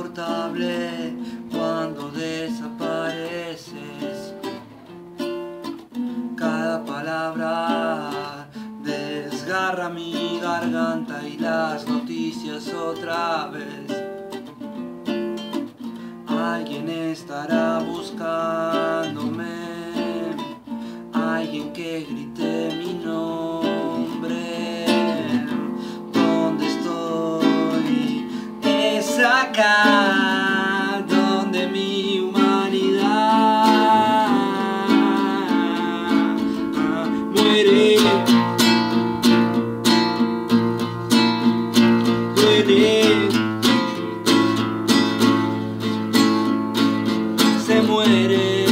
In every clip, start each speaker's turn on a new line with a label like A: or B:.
A: insoportable cuando desapareces. Cada palabra desgarra mi garganta y las noticias otra vez. Alguien estará buscándome, alguien que grite mi nombre. ¿Dónde estoy? Es acá muere.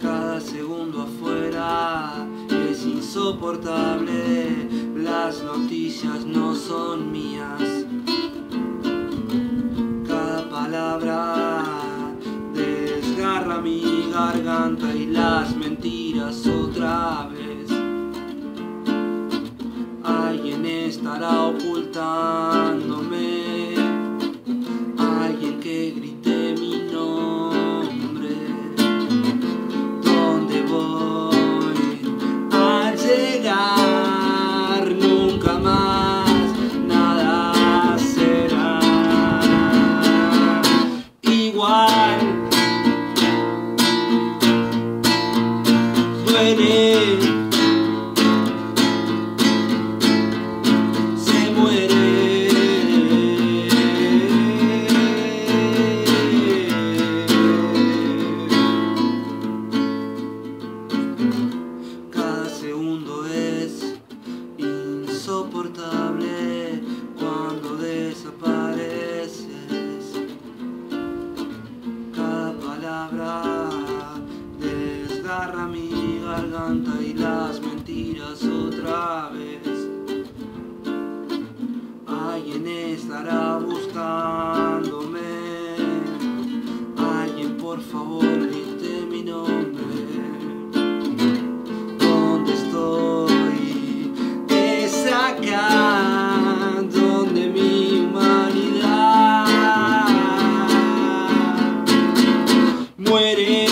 A: Cada segundo afuera es insoportable, las noticias no son mías. Mi garganta y las mentiras otra vez. Alguien estará ocultándome, Yeah. Y las mentiras otra vez. Alguien estará buscándome. Alguien por favor grite mi nombre. ¿Dónde estoy? Es acá donde mi humanidad muere.